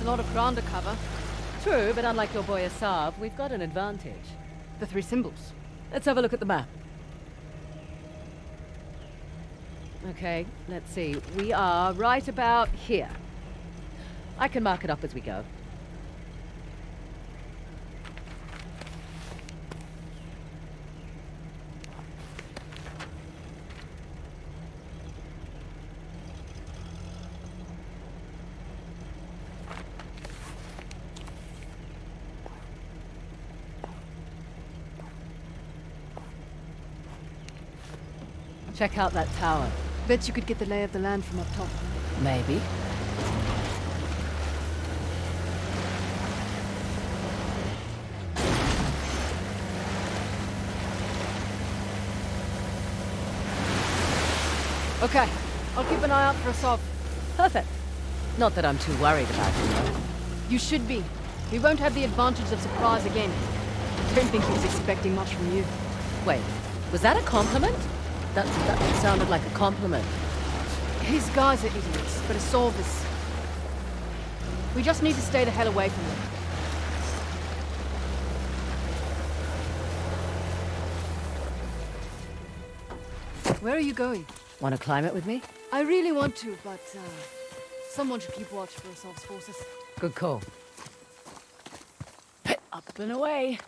A lot of ground to cover. True, but unlike your boy Asav, we've got an advantage. The three symbols. Let's have a look at the map. Okay, let's see. We are right about here. I can mark it up as we go. Check out that tower. Bet you could get the lay of the land from up top. Maybe. Okay, I'll keep an eye out for Asav. Perfect. Not that I'm too worried about him, though. You should be. We won't have the advantage of surprise again. Don't think he was expecting much from you. Wait, was that a compliment? That, that sounded like a compliment. His guys are idiots, but Asav is... We just need to stay the hell away from them. Where are you going? Want to climb it with me? I really want to, but uh, someone should keep watch for Asav's forces. Good call. Up and away.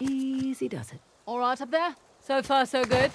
Easy does up there? So far, so good.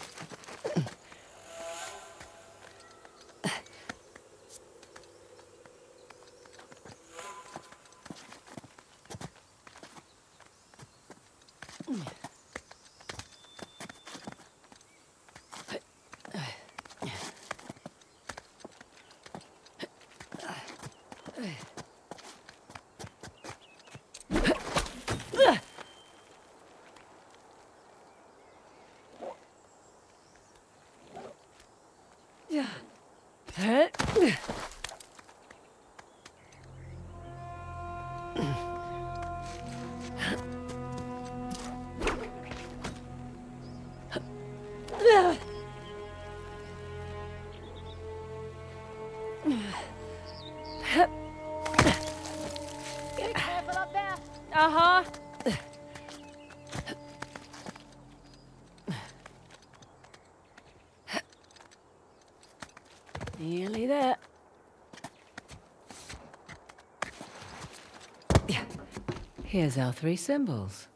Here's our three symbols.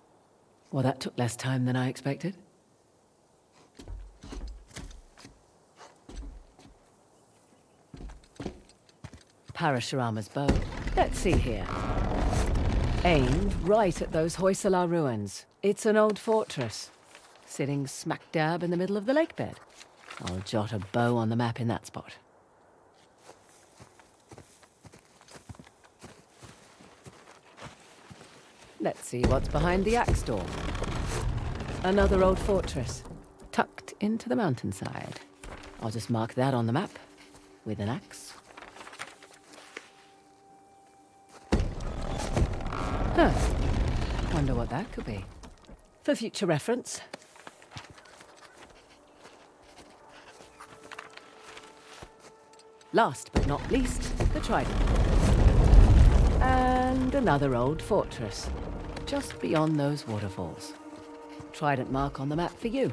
Well, that took less time than I expected. Parashurama's bow. Let's see here. Aimed right at those Hoysala ruins. It's an old fortress, sitting smack dab in the middle of the lake bed. I'll jot a bow on the map in that spot. Let's see what's behind the axe door. Another old fortress, tucked into the mountainside. I'll just mark that on the map with an axe. Huh. Wonder what that could be. For future reference. Last but not least, the Trident. And another old fortress, just beyond those waterfalls. Trident mark on the map for you.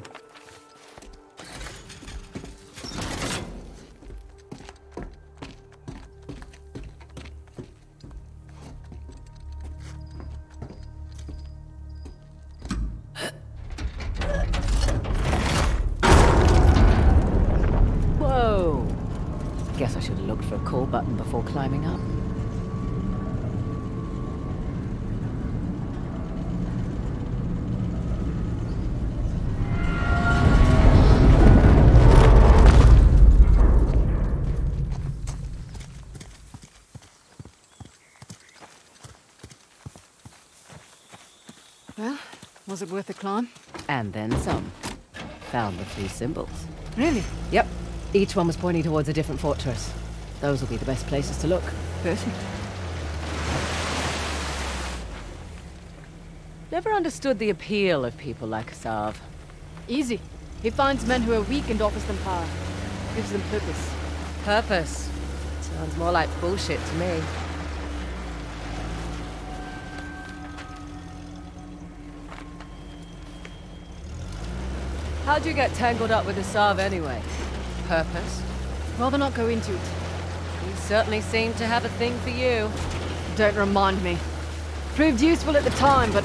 Well, was it worth the climb? And then some. Found the three symbols. Really? Yep. Each one was pointing towards a different fortress. Those will be the best places to look. Perfect. Never understood the appeal of people like Asav. Easy. He finds men who are weak and offers them power. Gives them purpose. Purpose. Sounds more like bullshit to me. How'd you get tangled up with Asav anyway? Purpose? Rather not go into it. He certainly seemed to have a thing for you. Don't remind me. Proved useful at the time, but...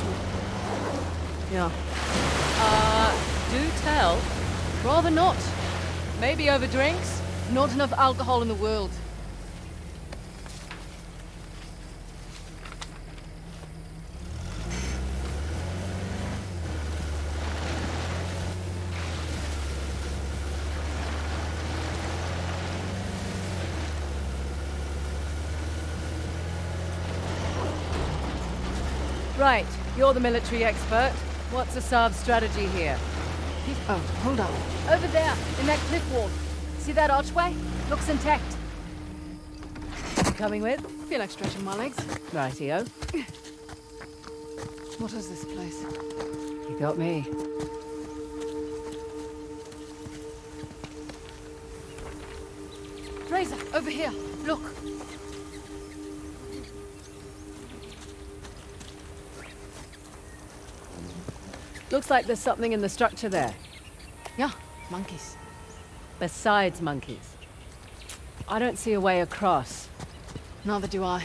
Yeah. Uh, do tell. Rather not. Maybe over drinks? Not enough alcohol in the world. Right, you're the military expert. What's Asav's strategy here? Oh, hold on. Over there, in that cliff wall. See that archway? Looks intact. You coming with? Feel like stretching my legs. Rightio. What is this place? You got me. Frazer, over here. Look. Looks like there's something in the structure there. Yeah, monkeys. Besides monkeys. I don't see a way across. Neither do I.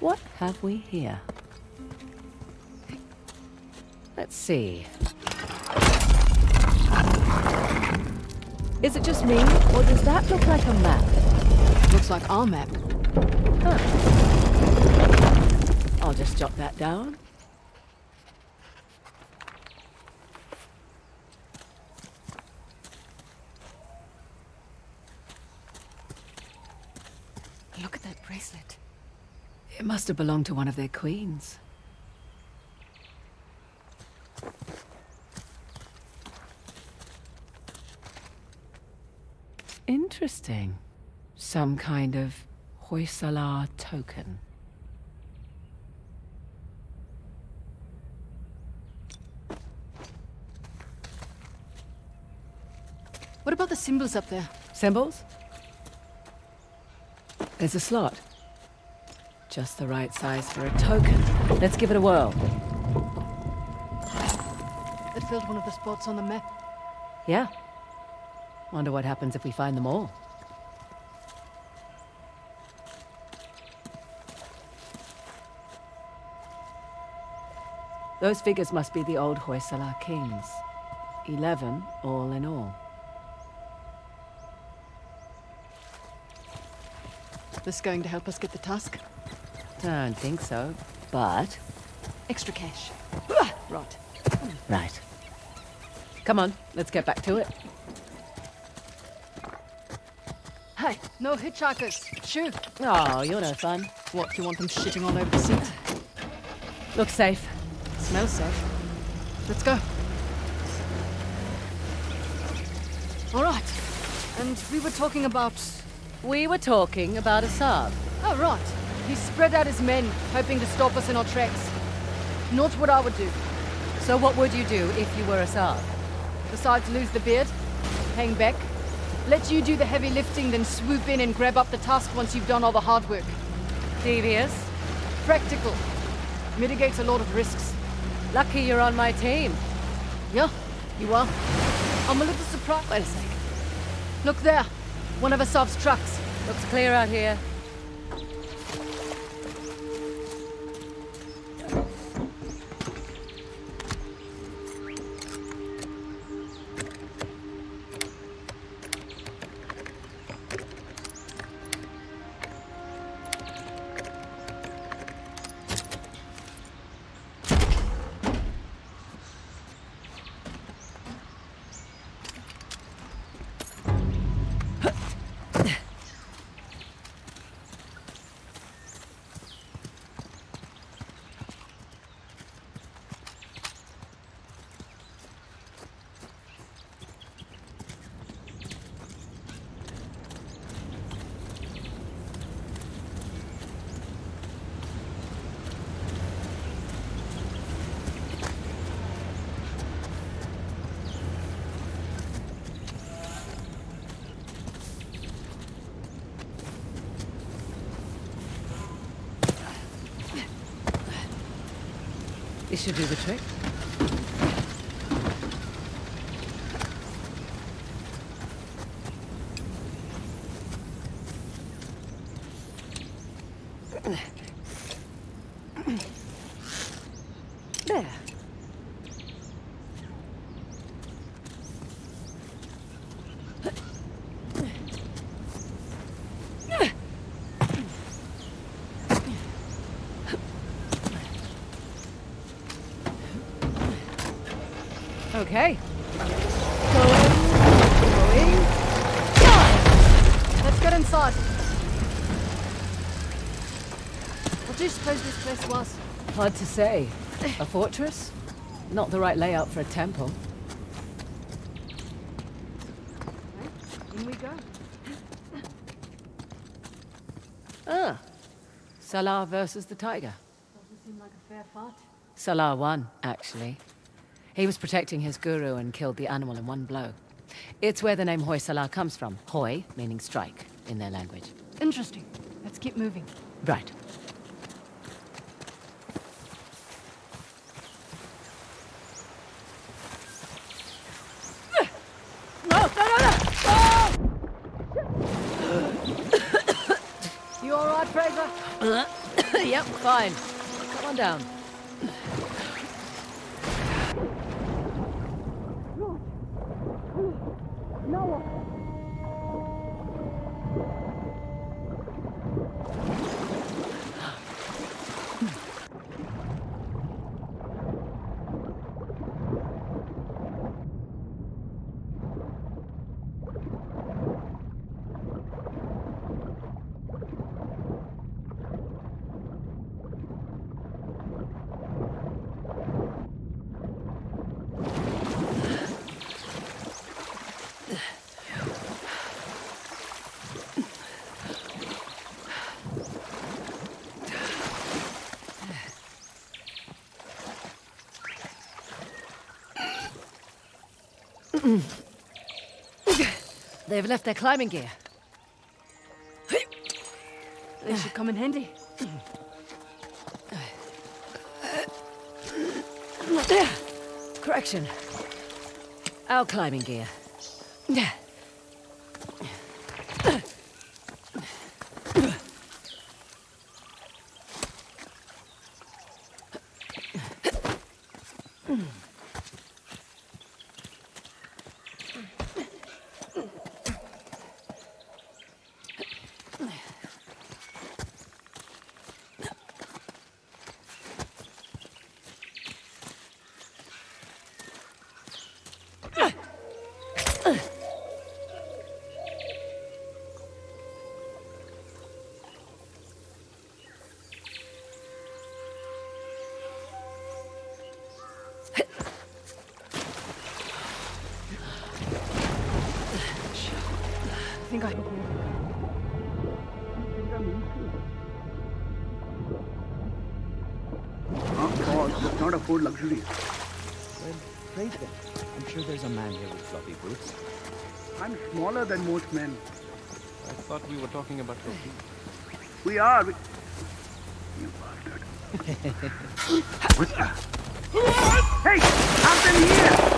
What have we here? Let's see. Is it just me, or does that look like a map? Looks like our map. Huh. I'll just jot that down. Look at that bracelet. It must have belonged to one of their queens. Interesting. Some kind of Hoysala token. What about the symbols up there? Symbols? There's a slot. Just the right size for a token. Let's give it a whirl. It filled one of the spots on the map. Yeah. Wonder what happens if we find them all. Those figures must be the old Hoysala kings. Eleven, all in all. This going to help us get the tusk? Don't think so, but... Extra cash. Right. Right. Come on, let's get back to it. Hey, no hitchhikers. Shoo. Oh, you're no fun. What, do you want them shitting all over the seat? Looks safe. Smells safe. Let's go. All right. And we were talking about... We were talking about Asav. Oh, right. He spread out his men, hoping to stop us in our tracks. Not what I would do. So what would you do if you were Asav? Besides lose the beard, hang back, let you do the heavy lifting, then swoop in and grab up the tusk once you've done all the hard work. Devious. Practical. Mitigates a lot of risks. Lucky you're on my team. Yeah, you are. I'm a little surprised. Wait a sec. Look there. One of Asav's trucks. Looks clear out here. Should do the trick. Okay. Going, going. Let's get inside. What do you suppose this place was? Hard to say. A fortress? Not the right layout for a temple. In we go. Ah. Salah versus the tiger. Doesn't seem like a fair fight. Salah won, actually. He was protecting his guru and killed the animal in one blow. It's where the name Hoi Salah comes from. Hoi, meaning strike, in their language. Interesting. Let's keep moving. Right. No, no, no, no! Oh! you all right, Frazer? yep, fine. Come on down. They've left their climbing gear. They should come in handy. Correction. Our climbing gear. Afford luxury. Well, trade them. I'm sure there's a man here with floppy boots. I'm smaller than most men. I thought we were talking about your feet. We are. We... You bastard. What's that? Hey! Something here!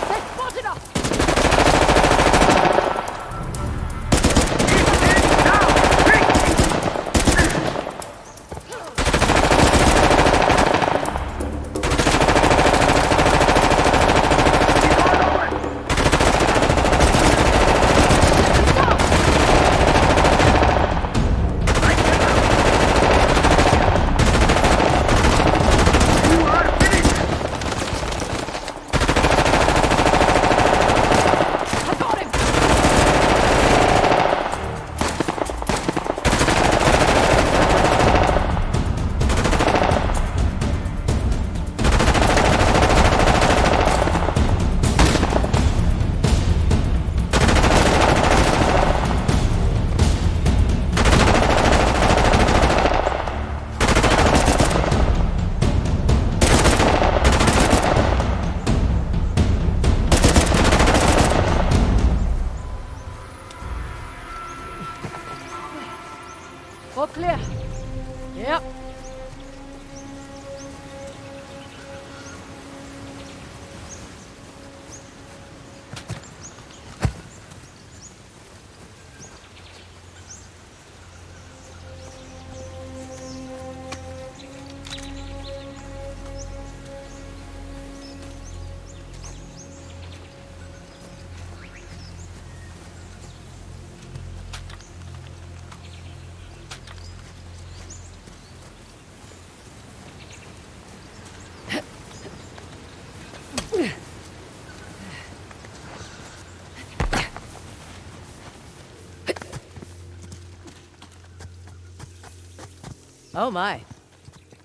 Oh my.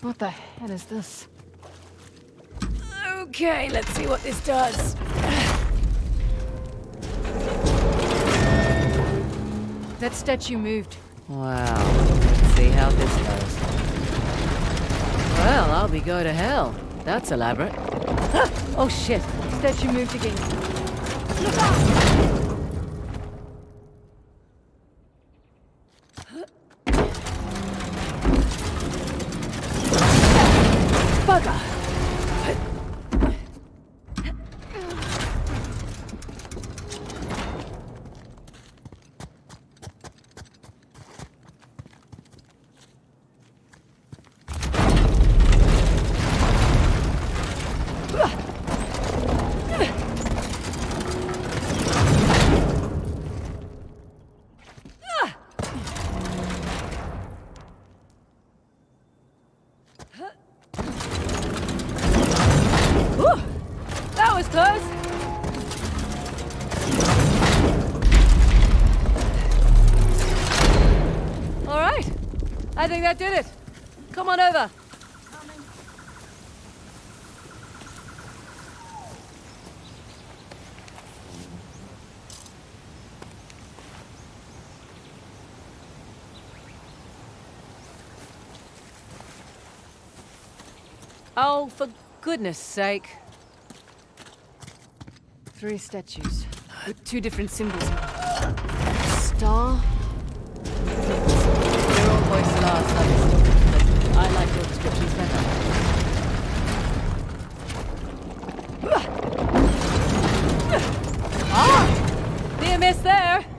What the hell is this? Okay, let's see what this does. That statue moved. Wow. Let's see how this goes. Well, I'll be go to hell. That's elaborate. oh shit. Statue moved again. Bugger! That did it. Come on over. Oh, for goodness sake. Three statues with two different symbols. Star. But I like your descriptions better. Ah! Miss there.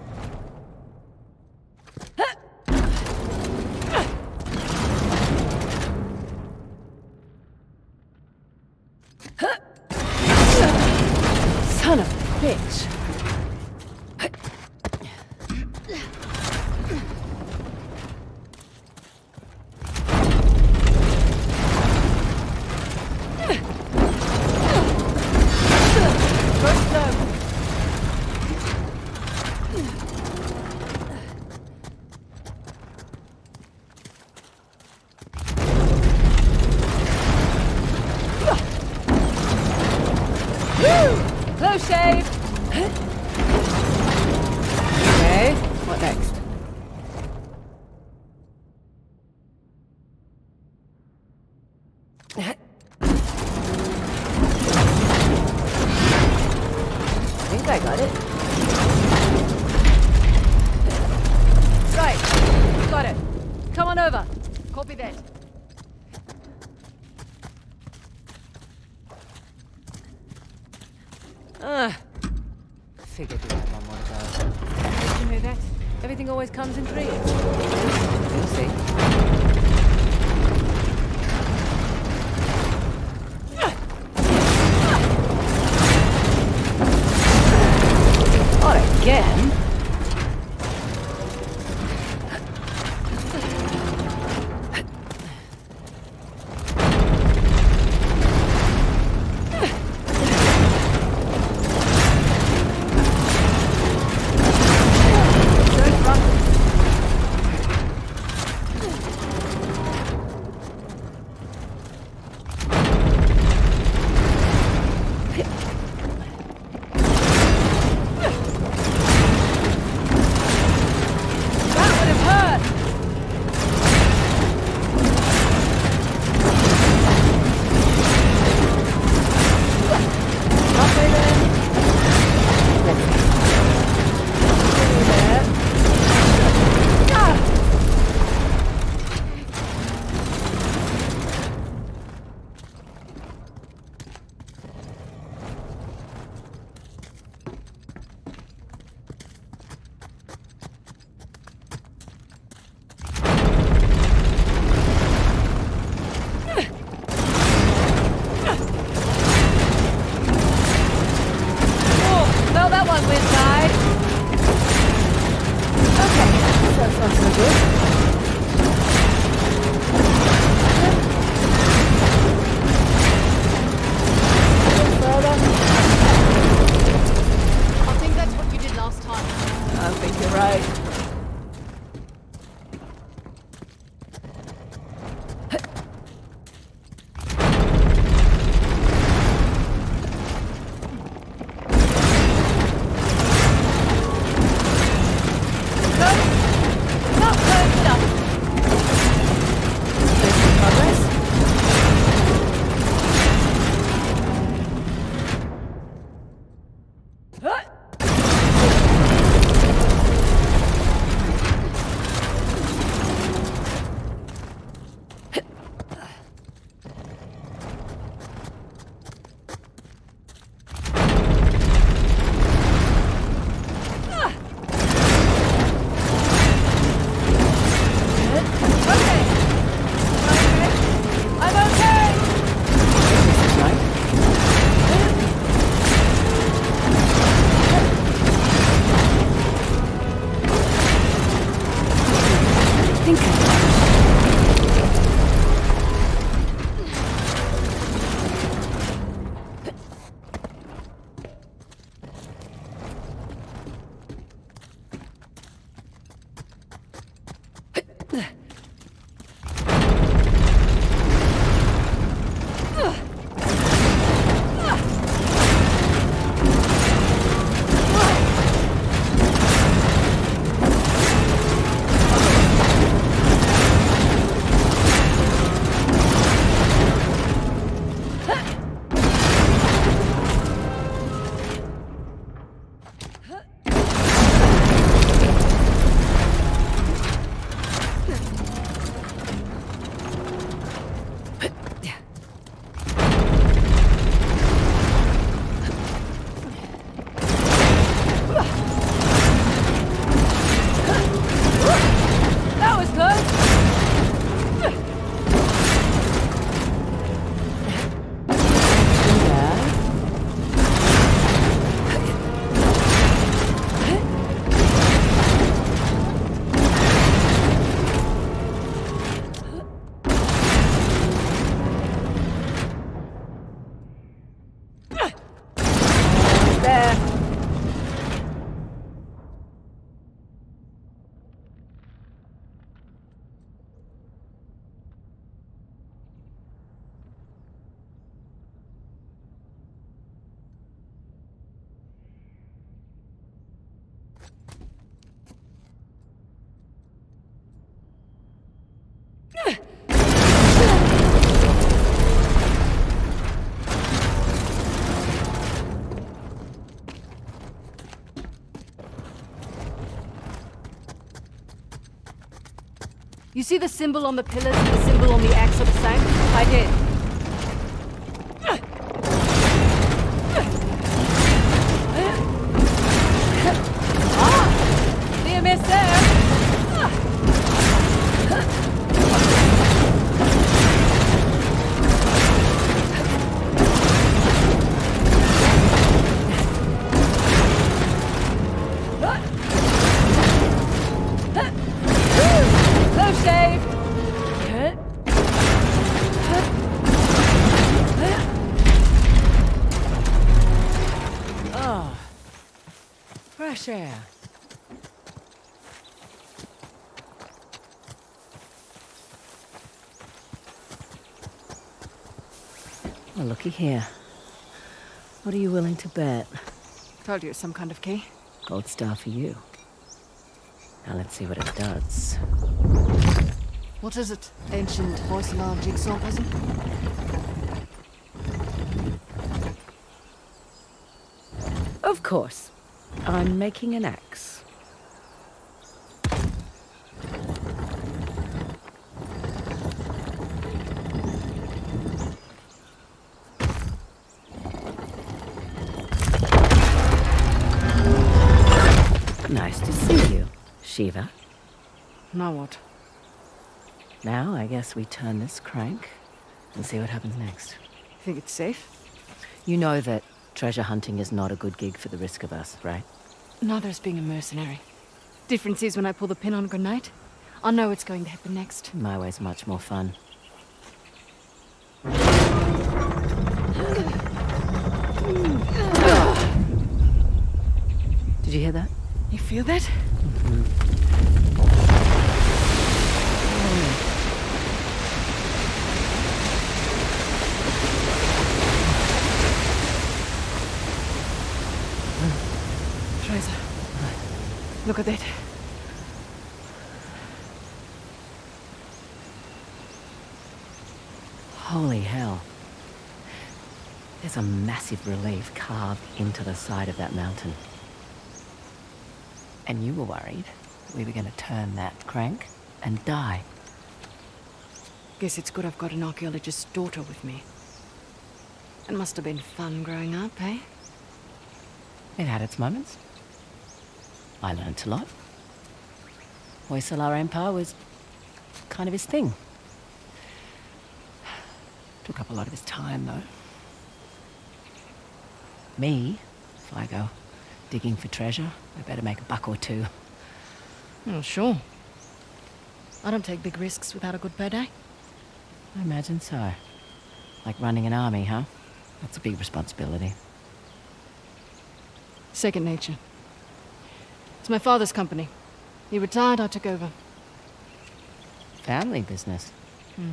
See the symbol on the pillars and the symbol on the axe are the same? I did. Here. What are you willing to bet? Told you it's some kind of key. Gold star for you. Now let's see what it does. What is it? Ancient Hoysala jigsaw puzzle? Of course. I'm making an axe. Nice to see you, Shiva. Now what? Now I guess we turn this crank and see what happens next. You Think it's safe? You know that treasure hunting is not a good gig for the risk of us, right? Neither is being a mercenary. Difference is when I pull the pin on a grenade, I know what's going to happen next. My way's much more fun. Did you hear that? You feel that? Frazer, look at that. Holy hell. There's a massive relief carved into the side of that mountain. And you were worried we were going to turn that crank and die. Guess it's good I've got an archaeologist's daughter with me. It must have been fun growing up, eh? It had its moments. I learnt a lot. Hoysala Empire was kind of his thing. Took up a lot of his time, though. Me, if I go digging for treasure, I better make a buck or two. Oh, sure. I don't take big risks without a good payday. I imagine so. Like running an army, huh? That's a big responsibility. Second nature. It's my father's company. He retired, I took over. Family business. Hmm.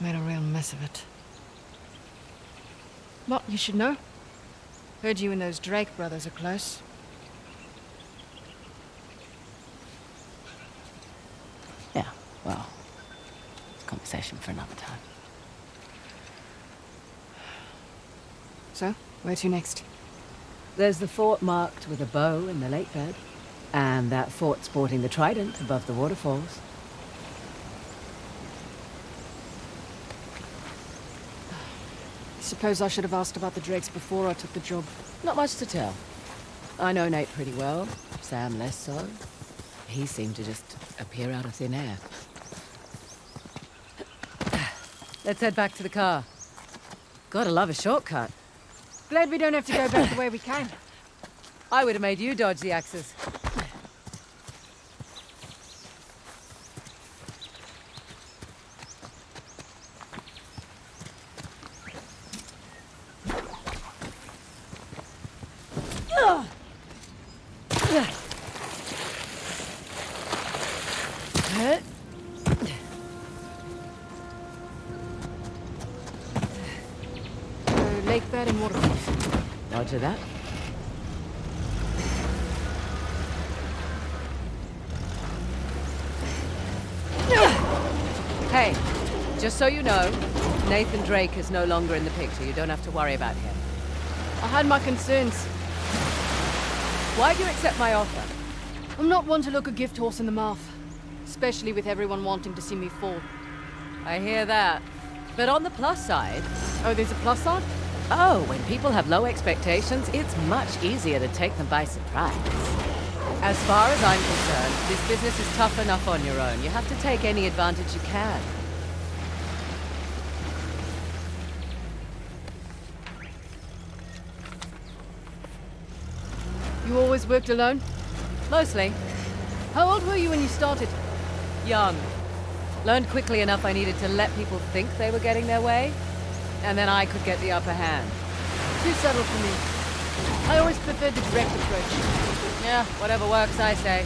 Made a real mess of it. What, you should know? Heard you and those Drake brothers are close. Yeah, well, it's a conversation for another time. So, where to next? There's the fort marked with a bow in the lake bed, and that fort sporting the trident above the waterfalls. Suppose I should have asked about the Drakes before I took the job. Not much to tell. I know Nate pretty well, Sam less so. He seemed to just appear out of thin air. Let's head back to the car. Gotta love a shortcut. Glad we don't have to go back the way we came. I would have made you dodge the axes. So you know, Nathan Drake is no longer in the picture. You don't have to worry about him. I had my concerns. Why do you accept my offer? I'm not one to look a gift horse in the mouth. Especially with everyone wanting to see me fall. I hear that. But on the plus side, Oh, there's a plus side? oh, when people have low expectations, it's much easier to take them by surprise. As far as I'm concerned, this business is tough enough on your own. You have to take any advantage you can. You always worked alone? Mostly. How old were you when you started? Young. Learned quickly enough I needed to let people think they were getting their way, and then I could get the upper hand. Too subtle for me. I always preferred the direct approach. Yeah, whatever works, I say.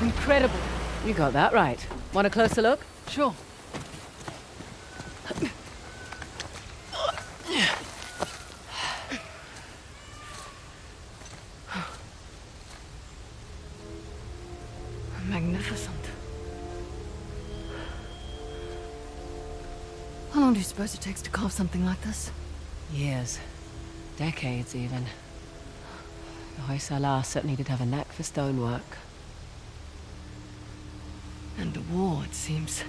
Incredible. You got that right. Want a closer look? Sure. Magnificent. How long do you suppose it takes to carve something like this? Years. Decades, even. The Hoysala certainly did have a knack for stonework. And the war, it seems.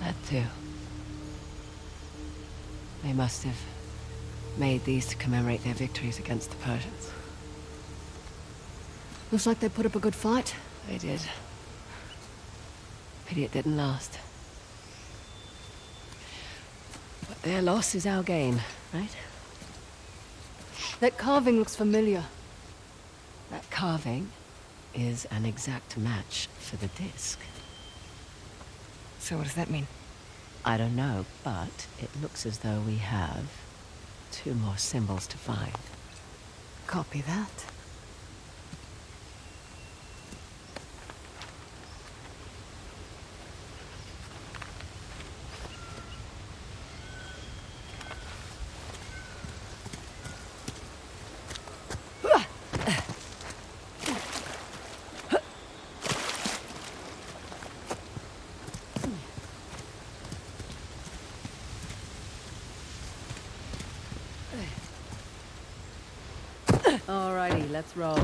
That too. They must have made these to commemorate their victories against the Persians. Looks like they put up a good fight. They did. Pity it didn't last. But their loss is our gain, right? That carving looks familiar. That carving is an exact match for the disc. So what does that mean? I don't know, but it looks as though we have two more symbols to find. Copy that. Let's roll.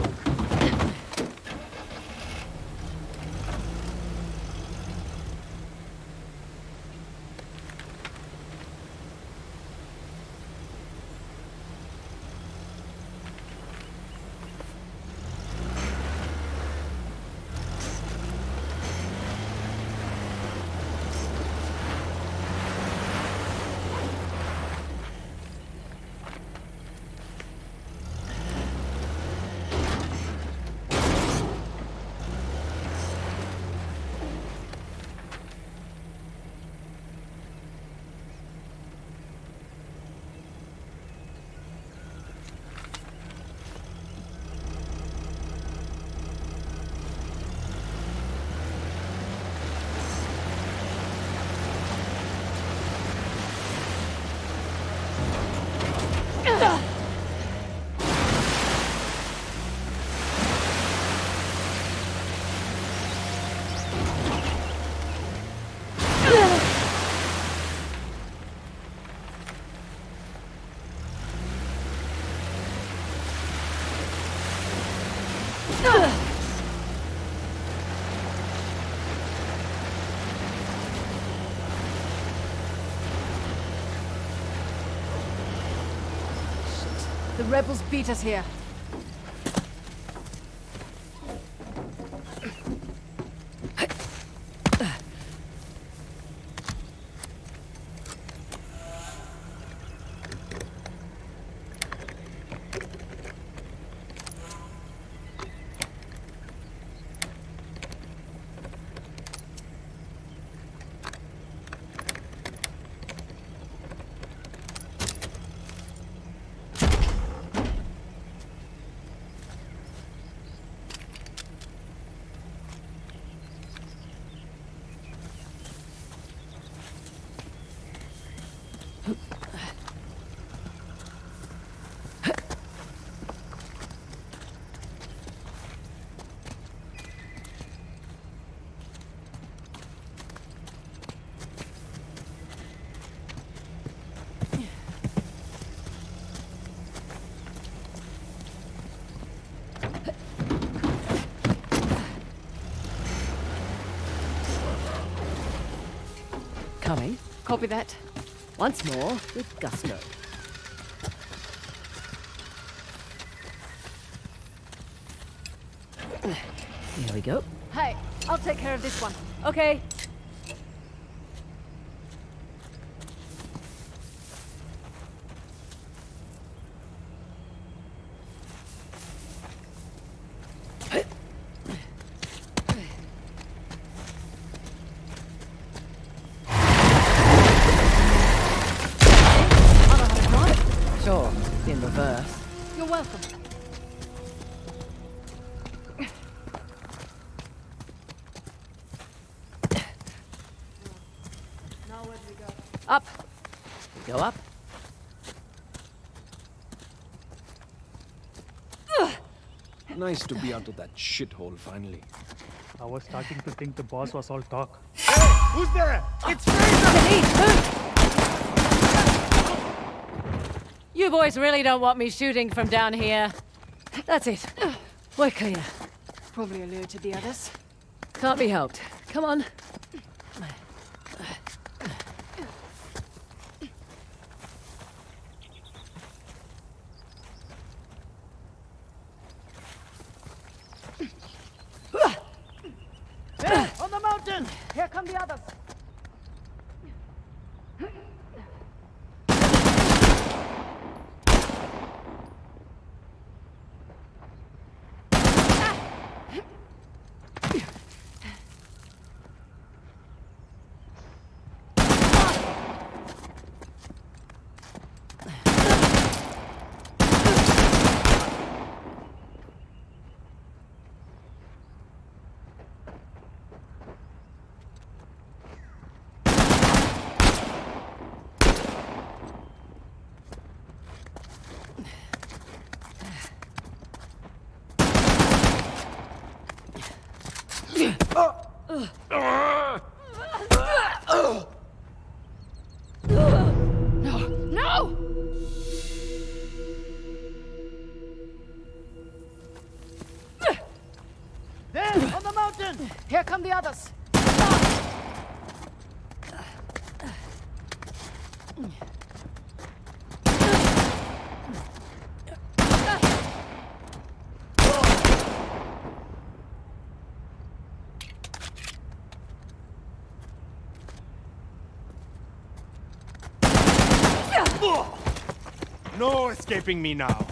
The rebels beat us here. Coming. Copy that. Once more, with gusto. Here we go. Hey, I'll take care of this one. Okay. Nice to be out of that shithole finally. I was starting to think the boss was all talk. Who's there? It's Frazer! You boys really don't want me shooting from down here. That's it. We're clear. Probably alerted the others. Can't be helped. Come on. On escaping me now.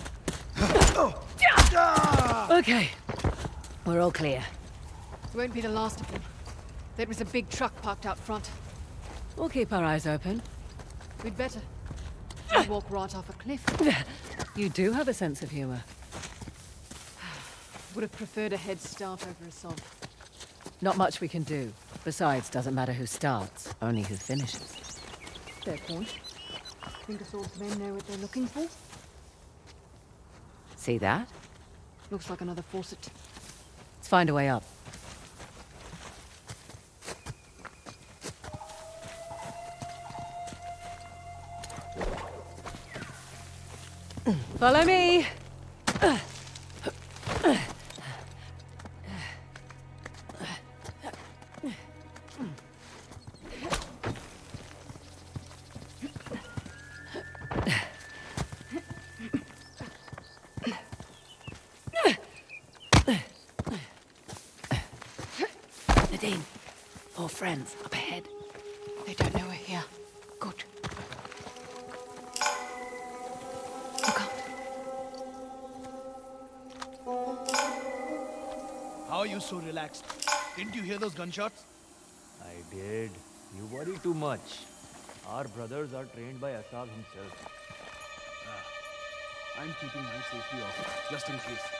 Okay. We're all clear. Won't be the last of them. There was a big truck parked out front. We'll keep our eyes open. We'd better. Don't walk right off a cliff. You do have a sense of humor. Would have preferred a head start over Asav. Not much we can do. Besides, doesn't matter who starts, only who finishes. Fair point. Think Asav's men know what they're looking for? See that? Looks like another faucet. Let's find a way up. Follow me! So relaxed? Didn't you hear those gunshots? I did. You worry too much. Our brothers are trained by Asav himself. Ah, I'm keeping my safety off, just in case.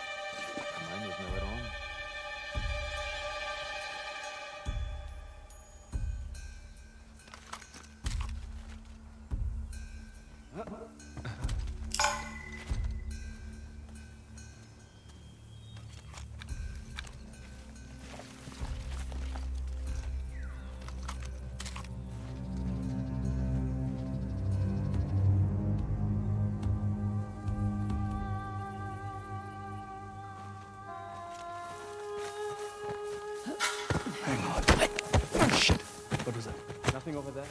Over there.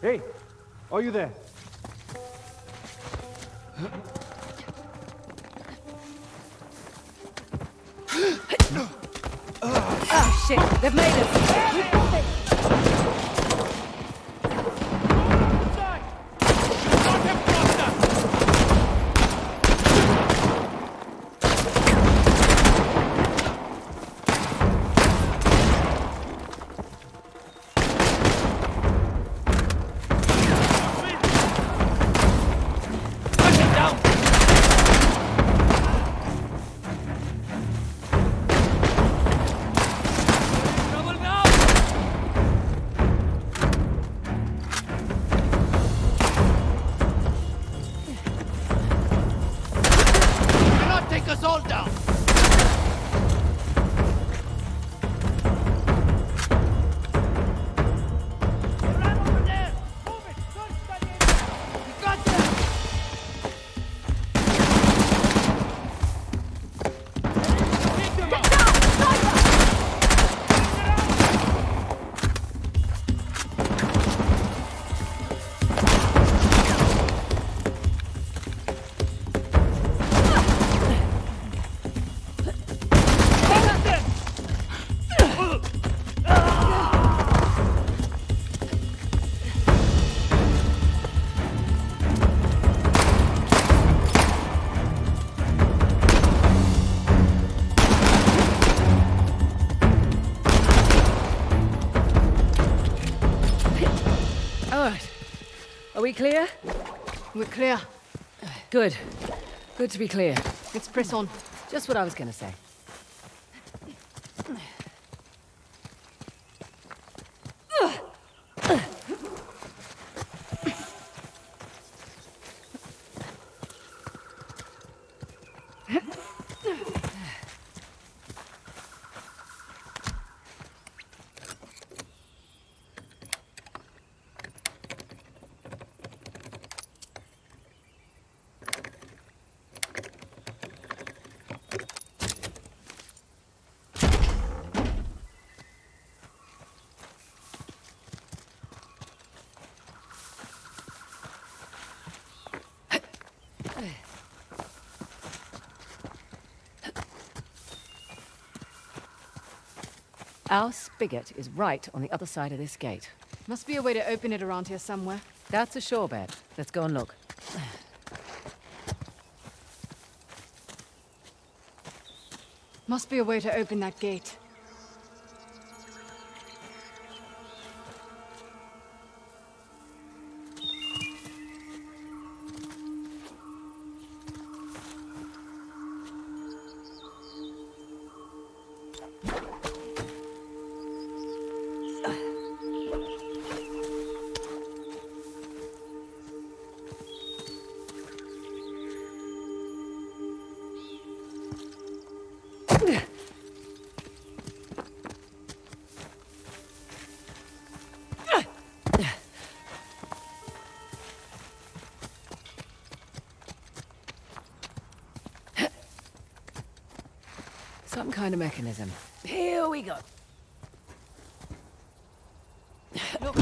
Hey, are you there? Oh shit, they've made us! we clear? We're clear. Good. Good to be clear. Let's press on. Just what I was gonna say. Our spigot is right on the other side of this gate. Must be a way to open it around here somewhere. That's a shore bed. Let's go and look. Must be a way to open that gate. Kind of mechanism. Here we go. Look.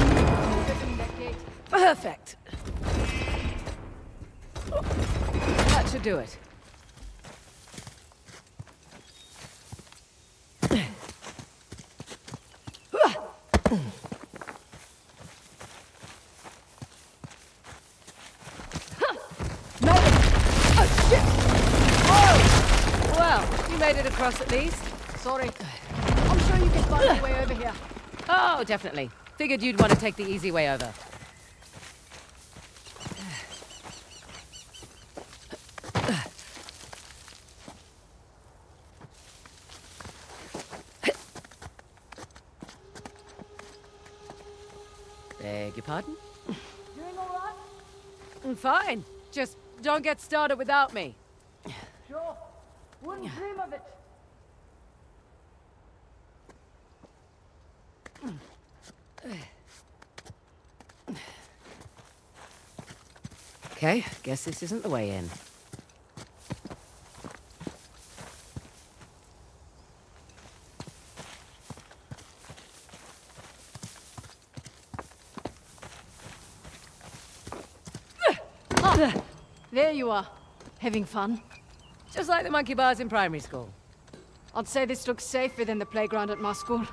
Perfect. That should do it. Oh, Well, you made it across at least. Sorry. I'm sure you can find a way over here. Oh, definitely. Figured you'd want to take the easy way over. Beg your pardon? Doing all right? Mm, Fine. Just don't get started without me. Sure. Wouldn't dream of it. Okay, guess this isn't the way in. Ah, there you are. Having fun? Just like the monkey bars in primary school. I'd say this looks safer than the playground at my school.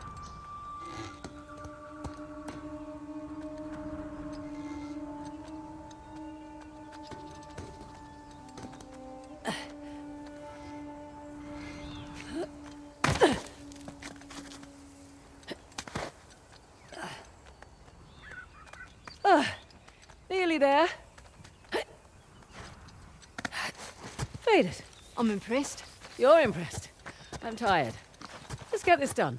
Impressed. I'm tired. Let's get this done.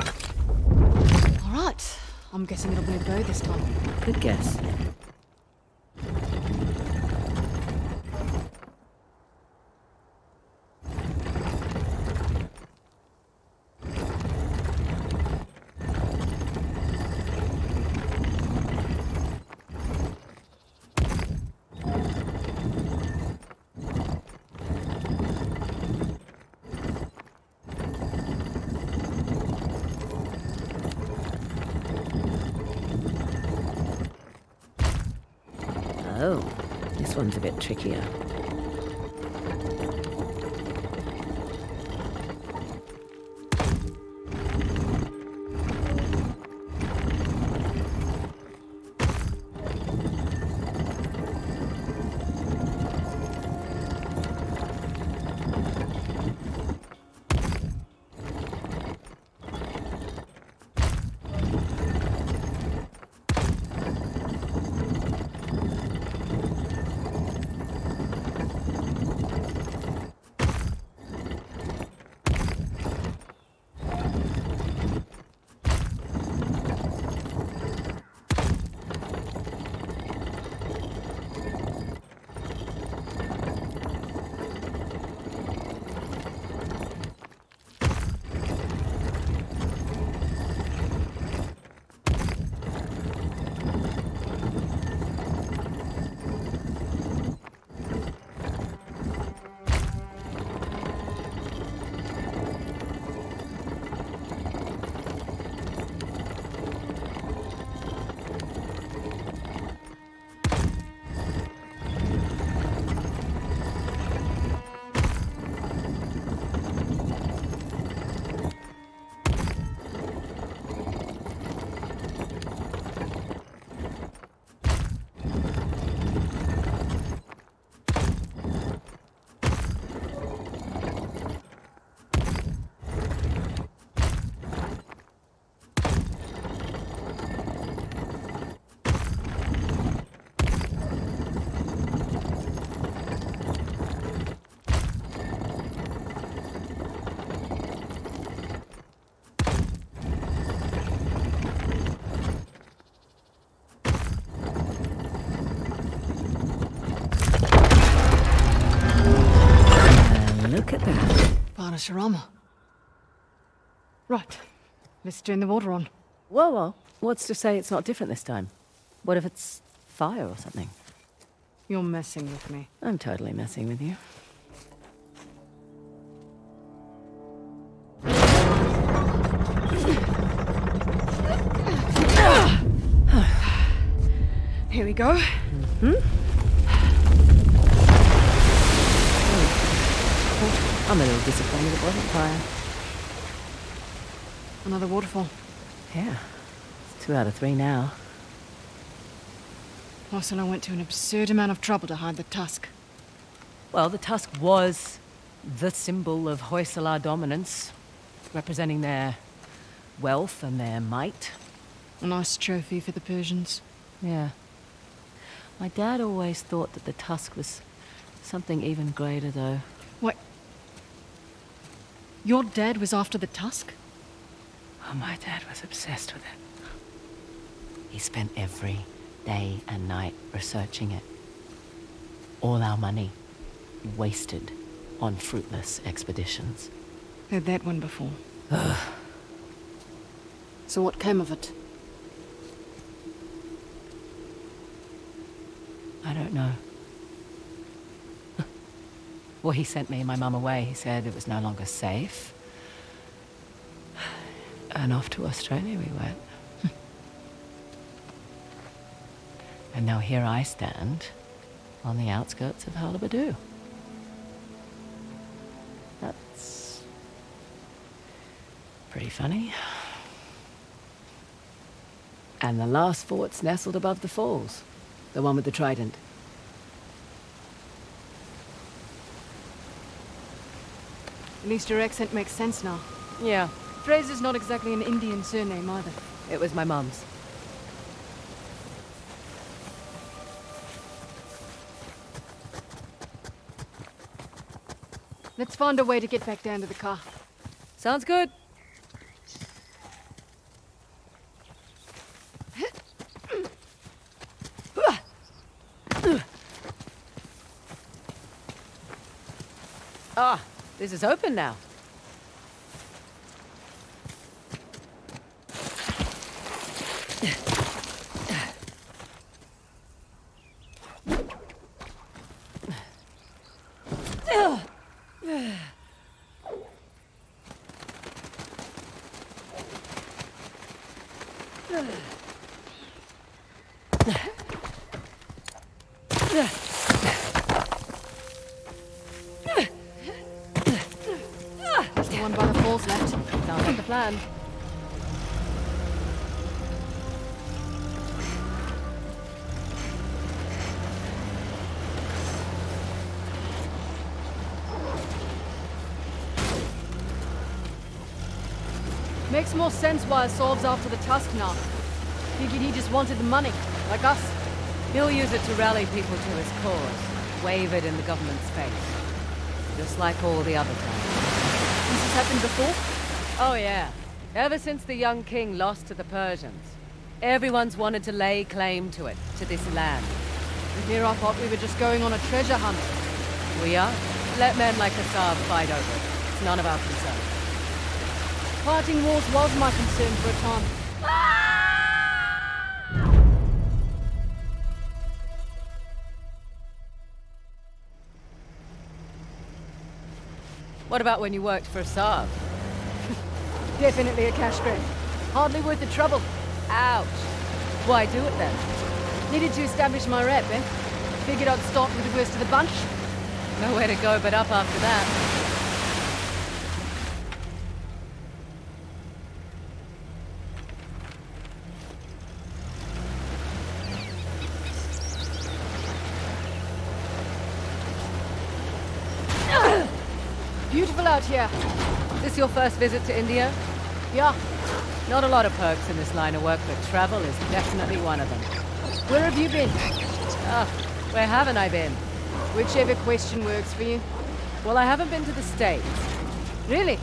All right. I'm guessing it'll be a go this time. Good guess. Oh, this one's a bit trickier. Right. Let's turn the water on. Well, well, what's to say it's not different this time? What if it's fire or something? You're messing with me. I'm totally messing with you. Here we go. Mm-hmm. I'm a little disappointed it wasn't fire. Another waterfall. Yeah. It's two out of three now. Ursula went to an absurd amount of trouble to hide the tusk. Well, the tusk was the symbol of Hoysala dominance, representing their wealth and their might. A nice trophy for the Persians. Yeah. My dad always thought that the tusk was something even greater, though. What? Your dad was after the tusk? Oh, my dad was obsessed with it. He spent every day and night researching it. All our money wasted on fruitless expeditions. Heard that one before. so what came of it? I don't know. Well, he sent me and my mum away. He said it was no longer safe. And off to Australia we went. and now here I stand on the outskirts of Halebidu. That's pretty funny. And the last fort's nestled above the falls. The one with the trident. At least your accent makes sense now. Yeah, Frazer's not exactly an Indian surname either. it was my mum's. Let's find a way to get back down to the car. Sounds good. Ah, this is open now. Makes more sense why Asav's after the tusk now. Figured he just wanted the money, like us. He'll use it to rally people to his cause, wave it in the government's face. Just like all the other times. This has happened before? Oh, yeah. Ever since the young king lost to the Persians, everyone's wanted to lay claim to it, to this land. And here I thought we were just going on a treasure hunt. We are? Let men like Asav fight over it. It's none of our concern. Fighting wars was my concern for a time. What about when you worked for Asav? Definitely a cash grab. Hardly worth the trouble. Ouch. Why do it then? Needed to establish my rep, eh? Figured I'd start with the worst of the bunch. Nowhere to go but up after that. Beautiful out here. This your first visit to India? Yeah. Not a lot of perks in this line of work, but travel is definitely one of them. Where have you been? Ah, where haven't I been? Whichever question works for you. Well, I haven't been to the States. Really?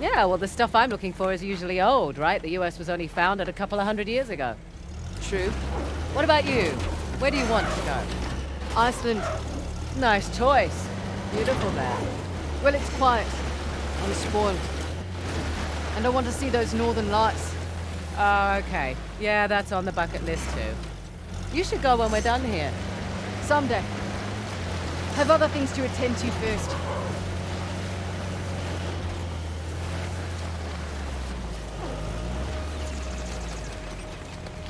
Yeah, well, the stuff I'm looking for is usually old, right? The US was only founded a couple of hundred years ago. True. What about you? Where do you want to go? Iceland. Nice choice. Beautiful there. Well, it's quiet. Be spoiled. And I want to see those northern lights. Oh, okay. Yeah, that's on the bucket list too. You should go when we're done here. Someday. Have other things to attend to first.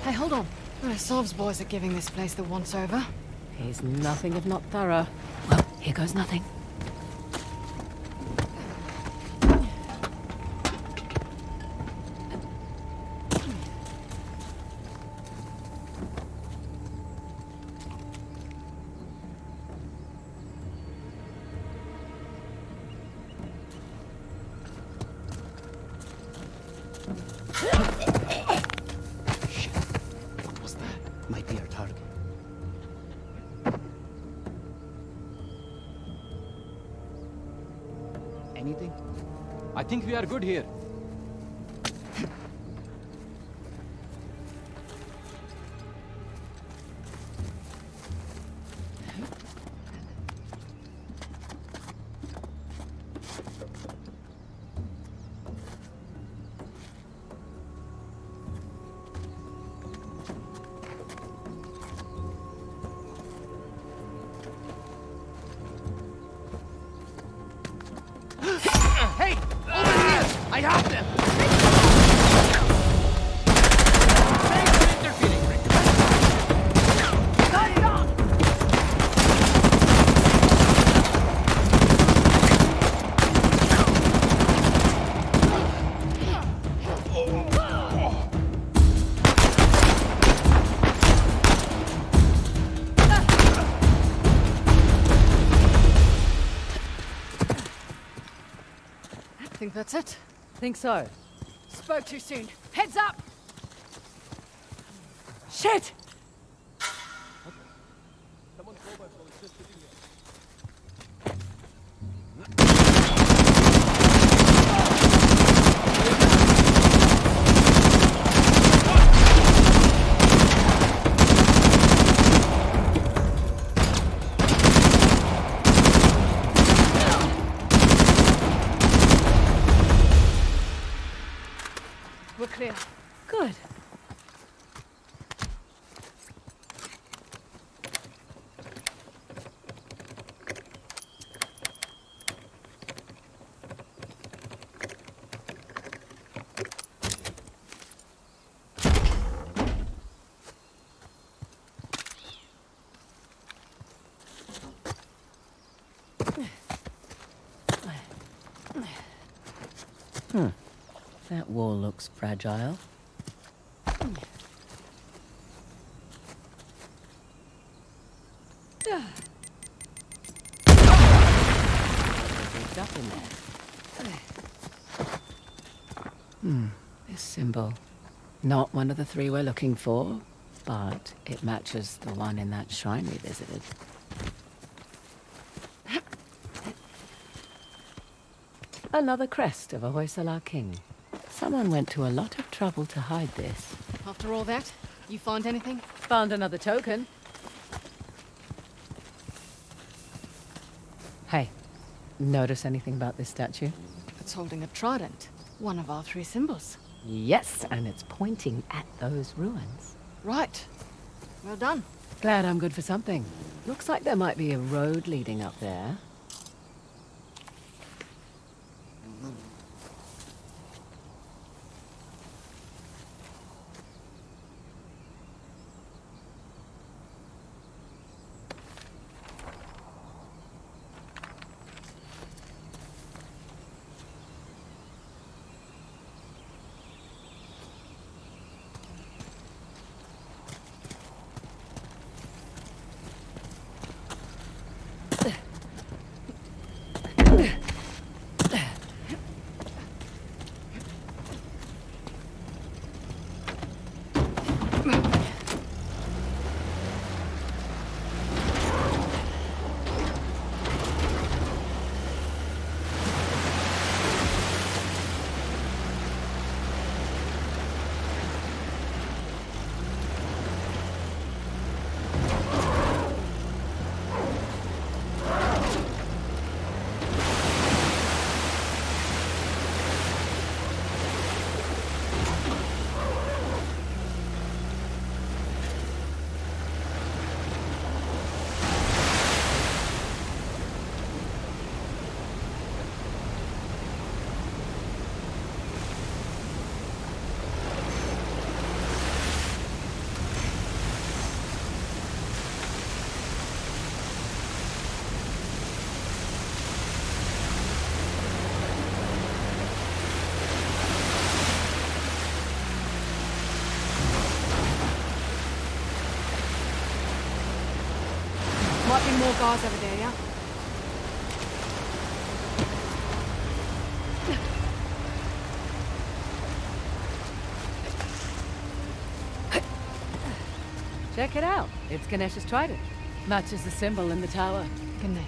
Hey, hold on. Uh, Sov's boys are giving this place the once-over. He's nothing if not thorough. Well, here goes nothing. Good here. That's it? Think so. Spoke too soon. Heads up! Shit! We're clear. Good. Hmm. That wall looks fragile. Rigged up in there. Hmm, this symbol. Not one of the three we're looking for, but it matches the one in that shrine we visited. Another crest of a Hoysala king. Someone went to a lot of trouble to hide this. After all that, you find anything? Found another token. Hey, notice anything about this statue? It's holding a trident. One of our three symbols. Yes, and it's pointing at those ruins. Right. Well done. Glad I'm good for something. Looks like there might be a road leading up there. More guards over there, yeah? Check it out. It's Ganesh's trident. Matches the symbol in the tower. Ganesh,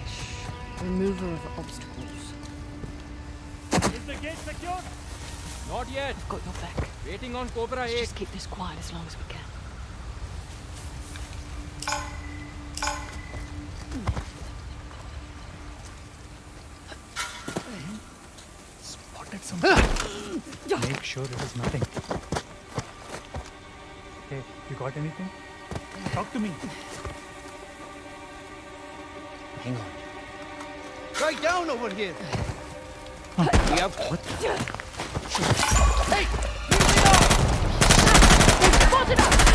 remover of obstacles. Is the gate secure? Not yet. I've got your back. Waiting on Cobra Let's 8. just keep this quiet as long as we can. Spotted something. Make sure it is nothing. Hey, you got anything? Talk to me. Hang on. Right down over here. We have I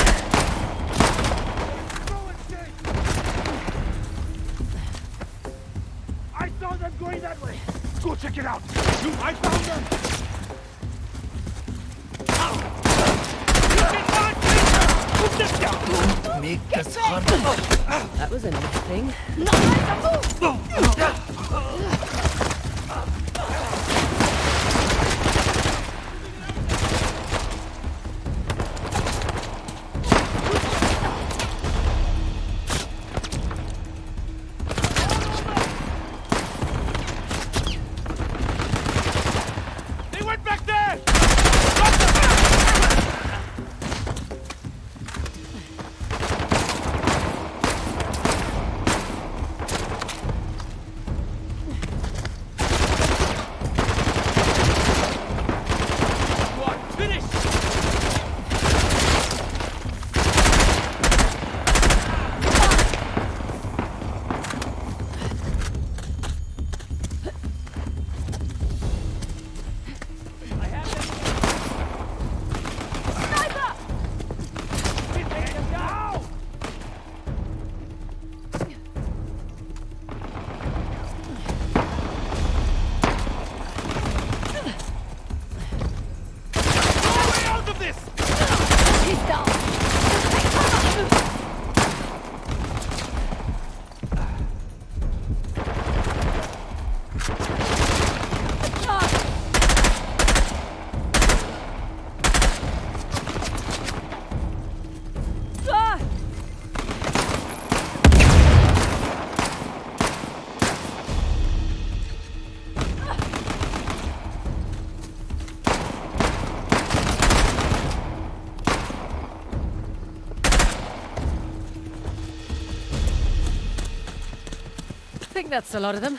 think that's a lot of them.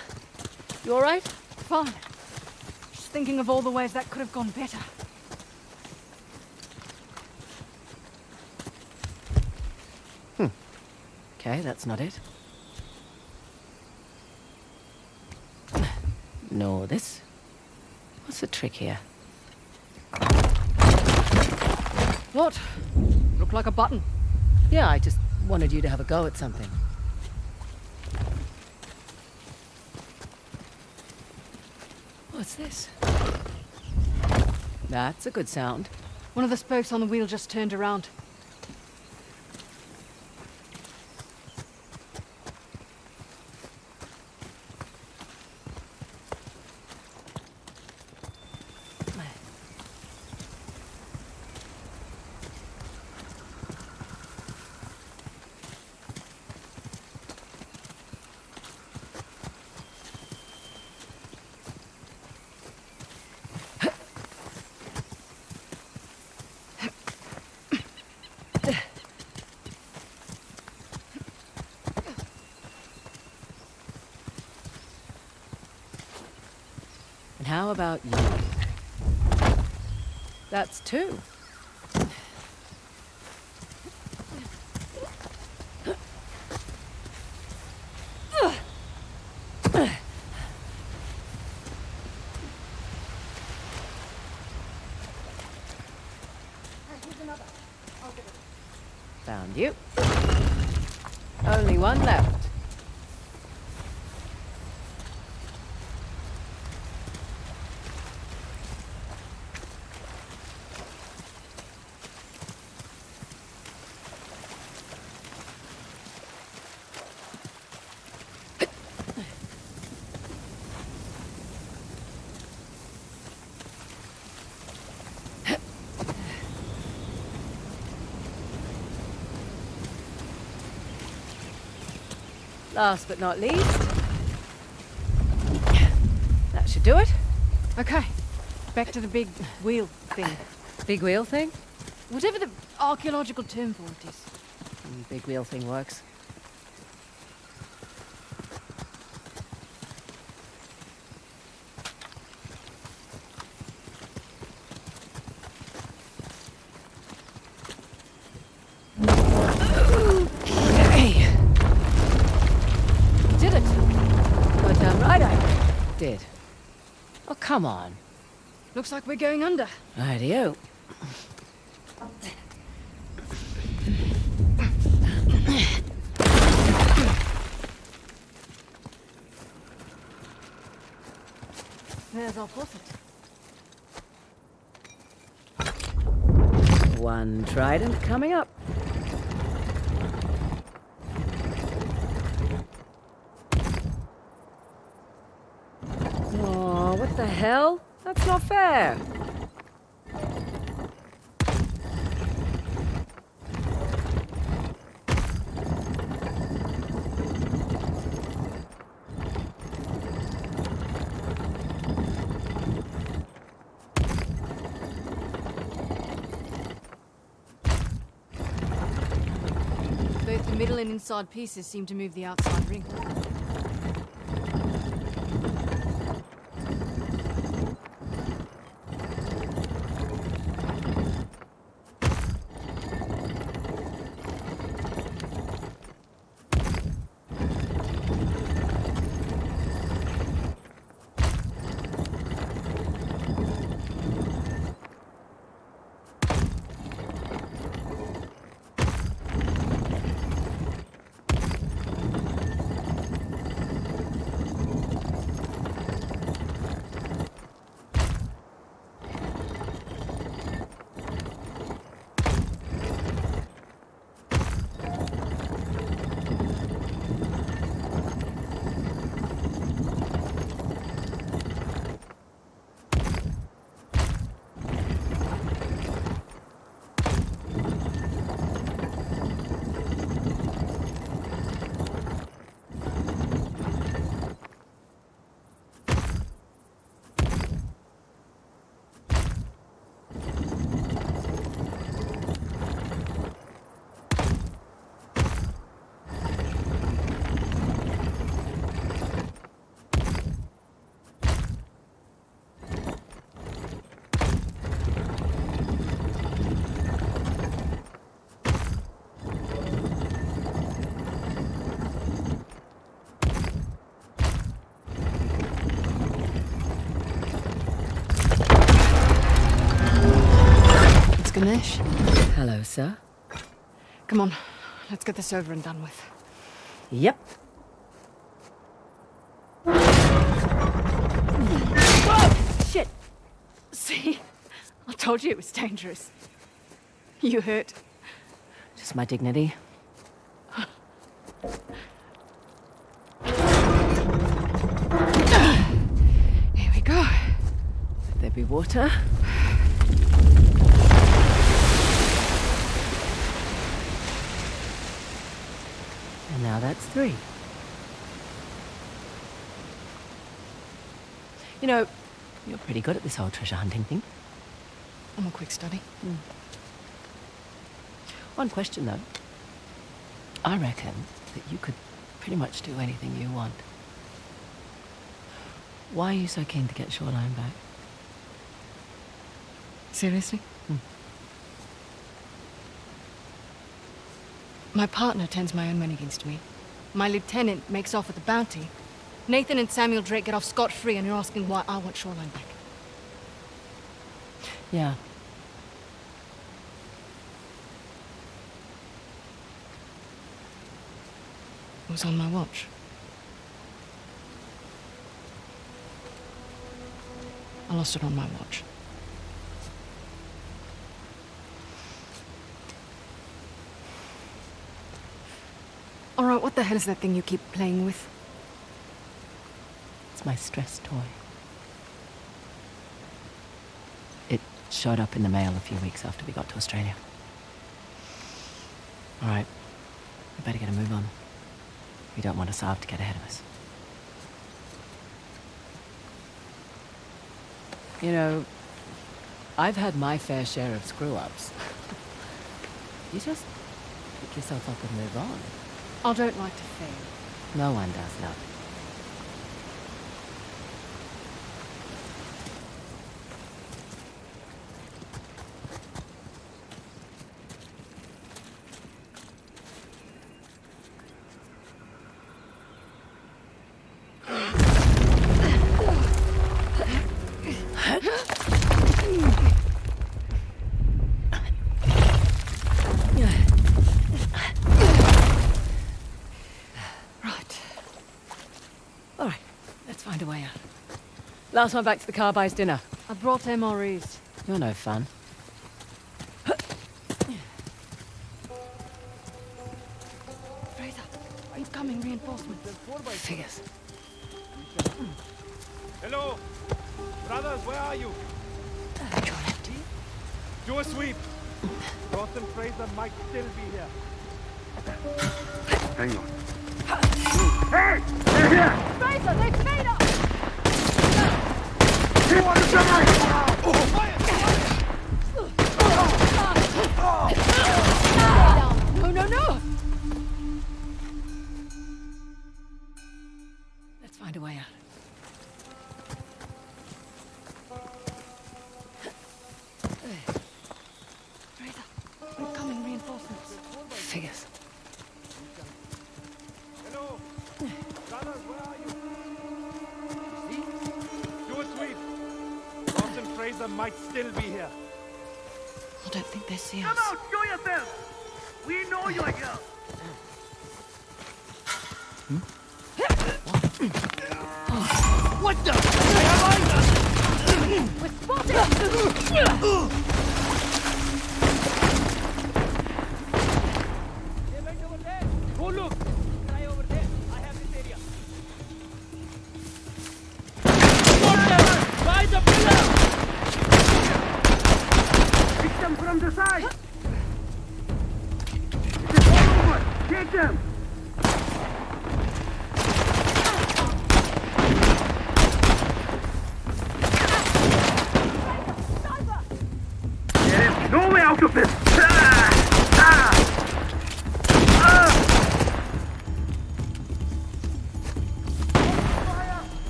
You all right? Fine. Just thinking of all the ways that could have gone better. Hmm. Okay, that's not it. No, this. What's the trick here? What? Looked like a button. Yeah, I just wanted you to have a go at something. What's this? That's a good sound. One of the spokes on the wheel just turned around. And how about you? That's two. Found you. Only one left. Last but not least, that should do it. Okay, back to the big wheel thing. Big wheel thing? Whatever the archaeological term for it is. Mm, Big wheel thing works. Okay. Did it? God damn right I did. Oh, come on. Looks like we're going under. Rightio. There's our faucet. One trident coming up. Oh, what the hell? Not fair. Both the middle and inside pieces seem to move the outside ring. Ganesh. Hello, sir. Come on, let's get this over and done with. Yep. Shit! See? I told you it was dangerous. You hurt. Just my dignity. Here we go. Let there be water. And now that's three. You know, you're pretty good at this whole treasure hunting thing. I'm a quick study. Hmm. One question though. I reckon that you could pretty much do anything you want. Why are you so keen to get Shoreline back? Seriously? My partner turns my own men against me. My lieutenant makes off with the bounty. Nathan and Samuel Drake get off scot-free, and you're asking why I want Shoreline back. Yeah. It was on my watch. I lost it on my watch. Alright, what the hell is that thing you keep playing with? It's my stress toy. It showed up in the mail a few weeks after we got to Australia. All right. We better get a move on. We don't want Asav to get ahead of us. You know, I've had my fair share of screw-ups. you just pick yourself up and move on. I don't like to fail. No one does, love. Last one back to the car buys dinner. I brought MREs. You're no fun. Frazer, incoming reinforcements. Figures. Hello? Brothers, where are you? Control empty. Do a sweep. Ross and Frazer might still be here. Hang on. Hey! They're here! Frazer, they've made us! He wants to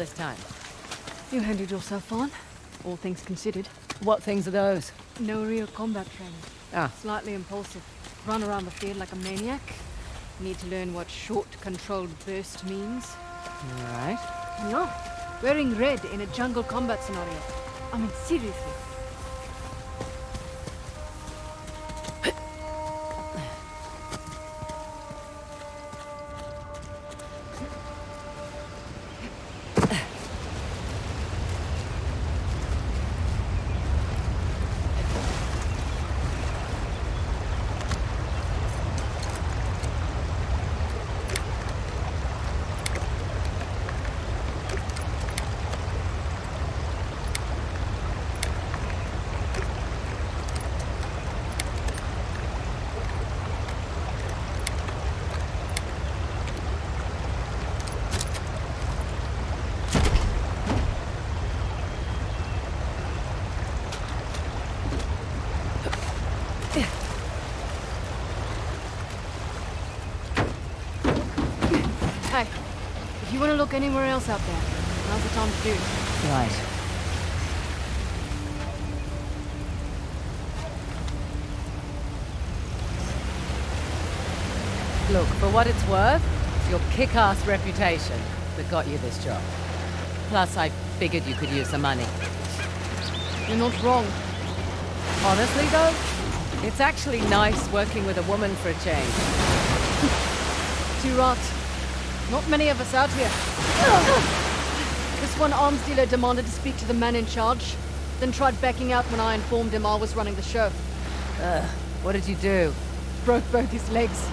this time. You handled yourself on, all things considered. What things are those? No real combat training. Ah, Slightly impulsive. Run around the field like a maniac. Need to learn what short, controlled burst means. all right. No, wearing red in a jungle combat scenario. I mean, seriously. want to look anywhere else out there. Now's the time to do it. Right. Look, for what it's worth, it's your kick-ass reputation that got you this job. Plus, I figured you could use the money. You're not wrong. Honestly, though, it's actually nice working with a woman for a change. Too right. Not many of us out here. this one arms dealer demanded to speak to the man in charge, then tried backing out when I informed him I was running the show. Uh, what did you do? Broke both his legs.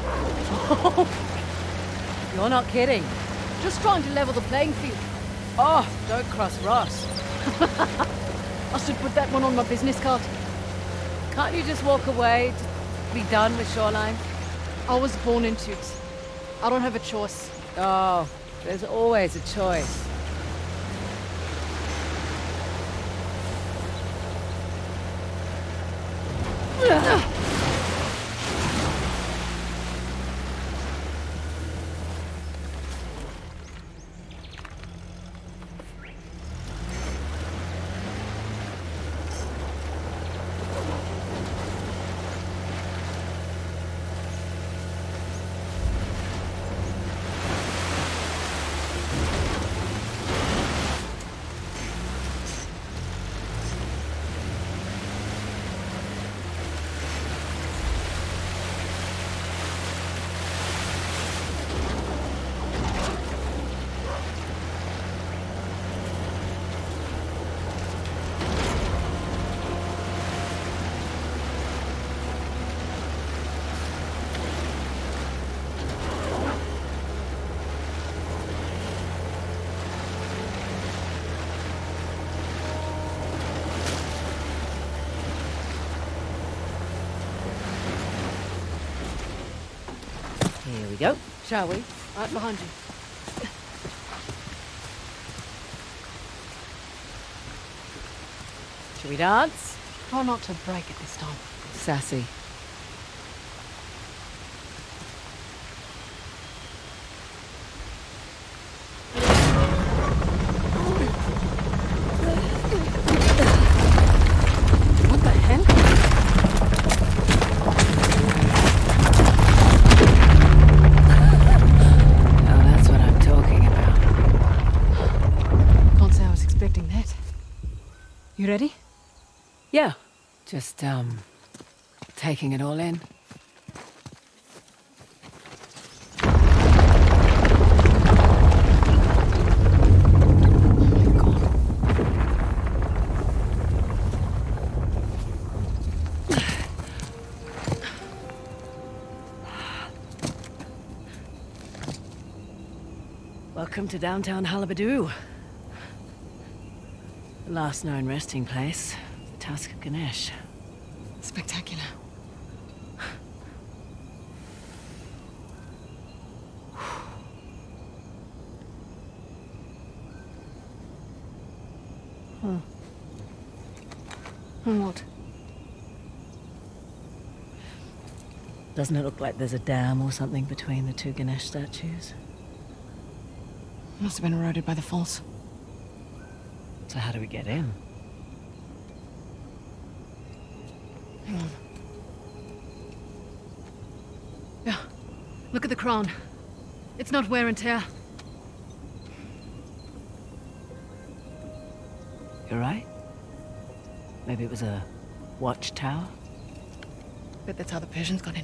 You're not kidding. Just trying to level the playing field. Oh, don't cross Ross. I should put that one on my business card. Can't you just walk away? Just be done with Shoreline? I was born into it. I don't have a choice. Oh, there's always a choice. Ah. Here we go. Shall we? Right behind you. Shall we dance? Try not to break it this time. Sassy. You ready? Yeah. Just, um, taking it all in. Welcome to downtown Halebidu. Last known resting place, the Tusk of Ganesh. Spectacular. Hmm. What? Doesn't it look like there's a dam or something between the two Ganesh statues? Must have been eroded by the falls. So how do we get in? Hang on. Yeah. Look at the crown. It's not wear and tear. You're right. Maybe it was a watchtower? Bet that's how the Persians got in.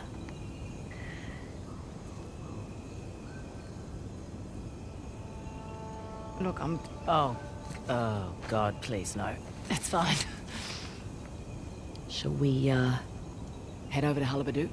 Look, I'm. Oh, oh God, please no. It's fine. Shall we uh, head over to Halebidu?